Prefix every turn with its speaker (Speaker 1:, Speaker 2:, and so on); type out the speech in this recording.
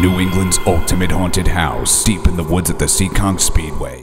Speaker 1: New England's ultimate haunted house, deep in the woods at the Seekonk Speedway.